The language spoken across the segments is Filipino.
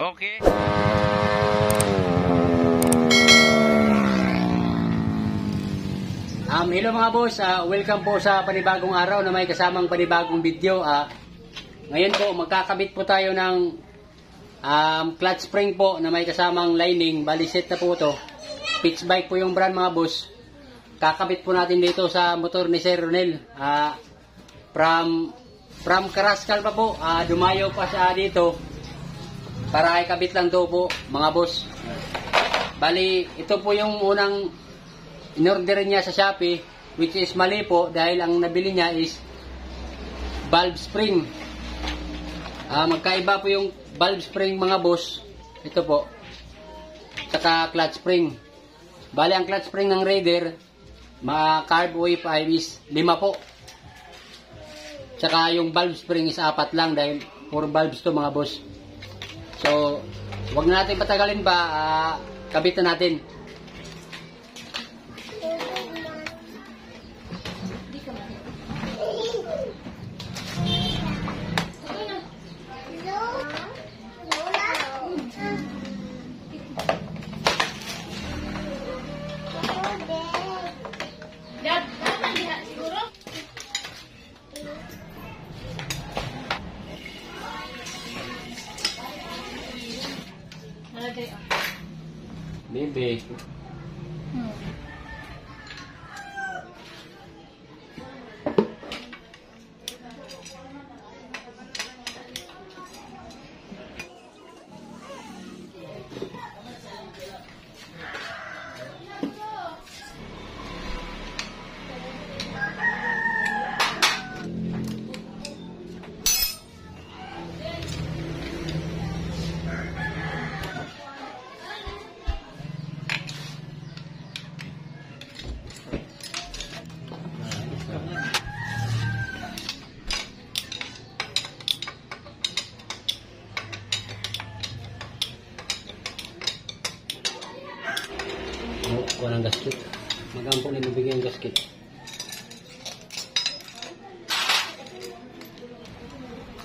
Okay. Um, hello mga boss, Ah, welcome po sa panibagong araw na may kasamang panibagong video. Ah, ngayon po, magkakabit po tayo ng um, clutch spring po na may kasamang lining. Bali set na po to. Pitch bike po yung brand mga boss. Kakabit po natin dito sa motor ni Sir Ronel. Ah, from from Karaskal pa po, Ah, dumayo pa siya dito para ikabit lang daw po mga boss. Bali, ito po yung unang in-order niya sa Shopee, which is mali po dahil ang nabili niya is valve spring. Ah, magkaiba po yung valve spring mga boss. Ito po. Saka clutch spring. Bali ang clutch spring ng Raider, mga carb wave ay is lima po. Saka yung valve spring is apat lang dahil puro valves to mga boss. So, wag na natin patagalin pa, ah, kabitan natin. Oh,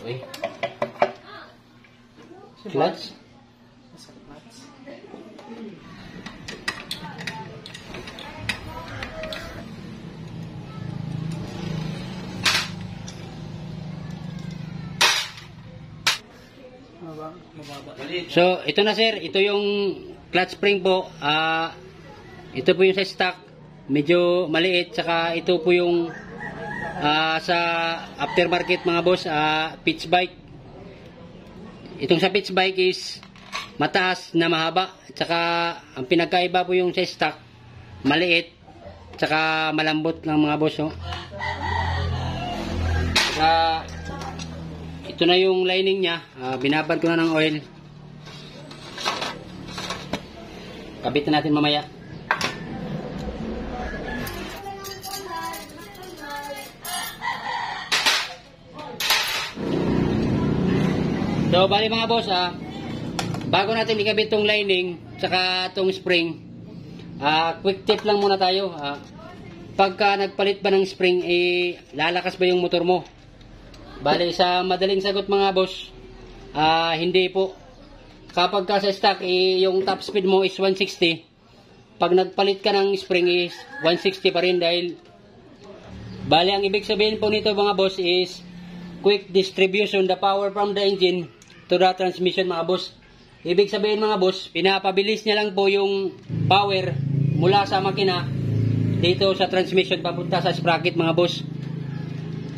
Uy. Clutch? So, ito na sir, ito yung clutch spring po. Ah, ito po yung sa stock, medyo maliit saka ito po yung ah, sa aftermarket mga boss, ah, pitch bike. Itong sa pitch bike is mataas na mahaba, saka ang pinagkaiba po yung sa stock, maliit, saka malambot lang mga boss. Oh. Saka, ito na yung lining niya, Ah, binabad ko na ng oil. Kabit na natin mamaya. So, bali mga boss, ah, bago natin ikabit tong lining, saka tong spring, ah, quick tip lang muna tayo. Ah, pagka nagpalit ba ng spring, eh, lalakas ba yung motor mo? Bali, sa madaling sagot mga boss, ah, hindi po. Kapag ka sa stock, eh, yung top speed mo is 160. Pag nagpalit ka ng spring is 160 pa rin dahil bali ang ibig sabihin po nito mga boss is quick distribution the power from the engine to the transmission mga boss. Ibig sabihin mga boss, pinapabilis niya lang po yung power mula sa makina dito sa transmission papunta sa sprocket mga boss.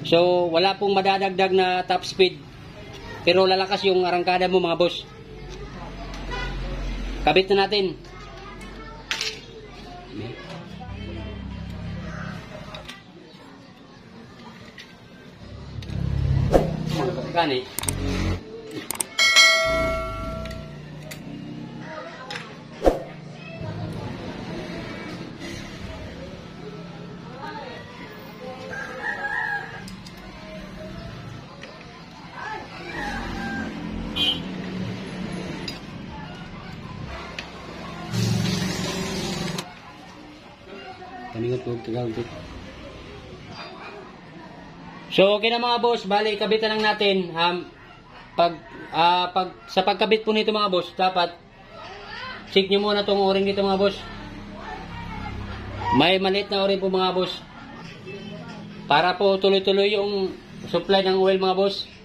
So, wala pong madadagdag na top speed. Pero lalakas yung arangkada mo mga boss. Kabit na natin. Kani. Paningot ko, tagal So, okay na mga boss. Bali, kabitan lang natin. Um, pag, ah, pag, sa pagkabit po nito mga boss, dapat, check nyo muna tong o-ring dito mga boss. May maliit na o-ring po mga boss. Para po tuloy-tuloy yung supply ng oil mga boss.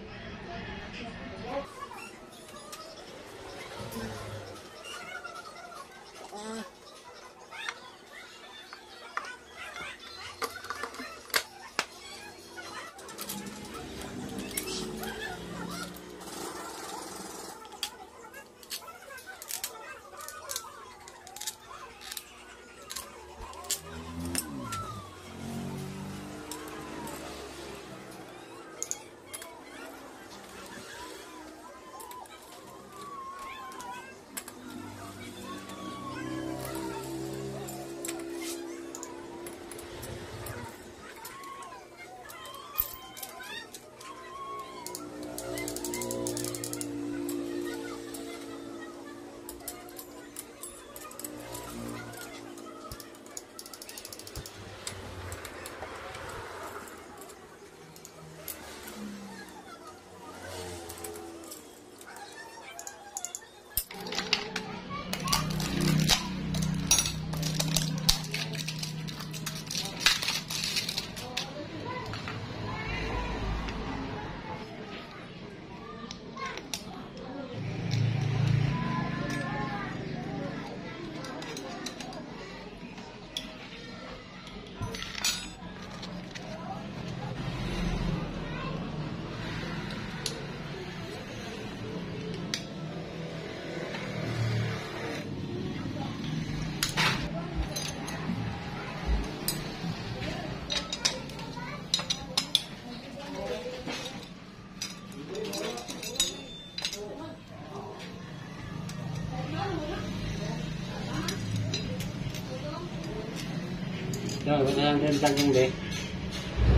No, wala lang din plug yung de.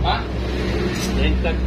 Ha? Din plug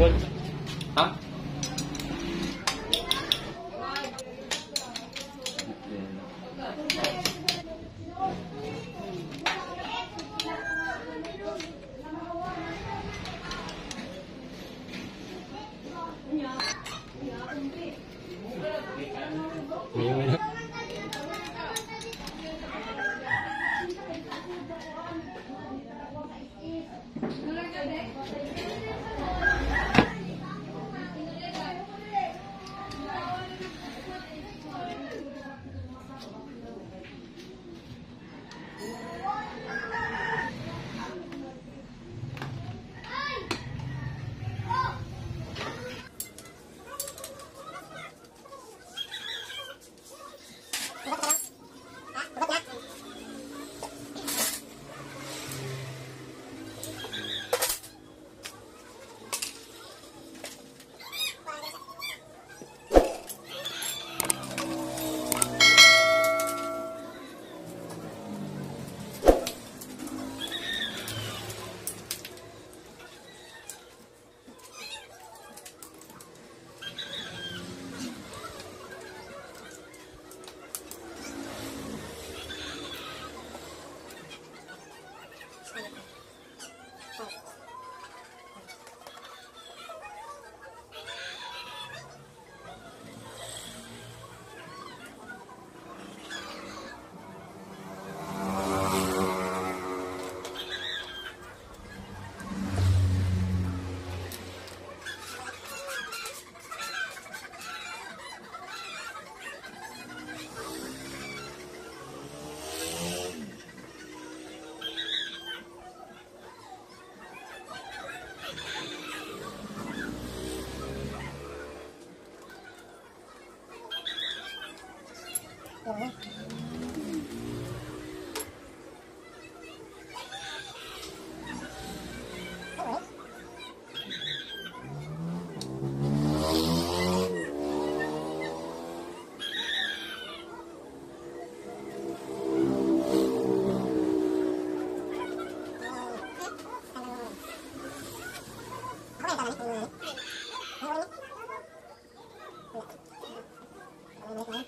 ね。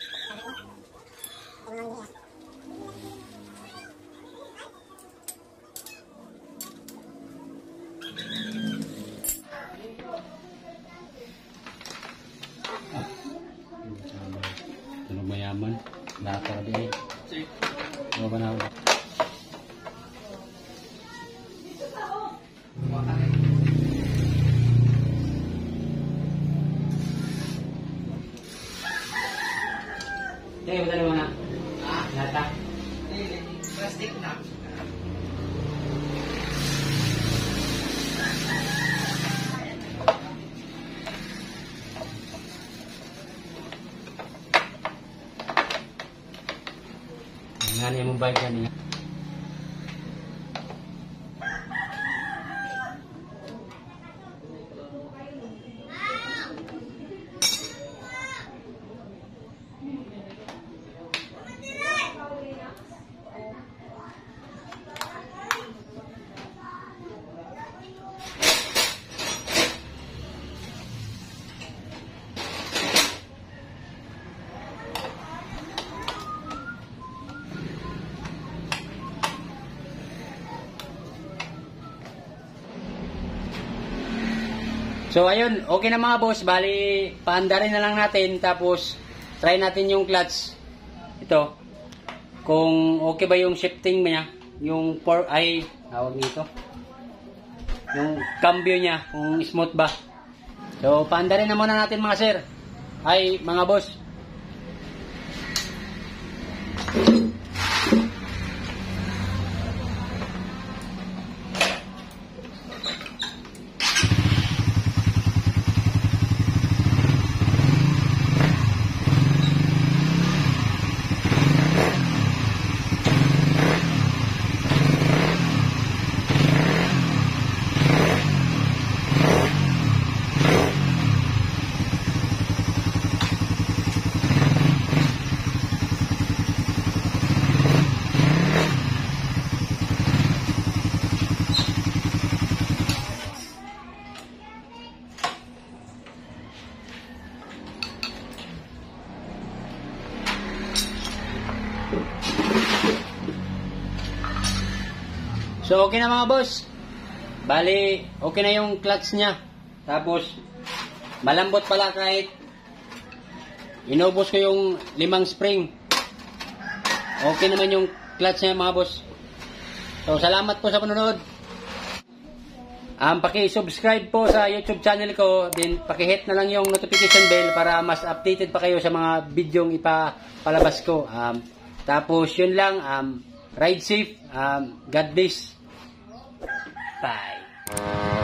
Nga niya So ayun, okay na mga boss, bali paandarin na lang natin tapos try natin yung clutch. Ito. Kung okay ba yung shifting niya, yung for ay tawag nito. Yung cambio niya, kung smooth ba. So paandarin na muna natin mga sir. Ay mga boss. So okay na mga boss. Bali, okay na yung clutch niya. Tapos, malambot pala kahit inubos ko yung limang spring. Okay naman yung clutch niya mga boss. So salamat po sa panonood. Um, paki-subscribe po sa YouTube channel ko, then paki-hit na lang yung notification bell para mas updated pa kayo sa mga bidyong ipapalabas ko. Um, tapos yun lang, um, ride safe, um, God bless. Bye.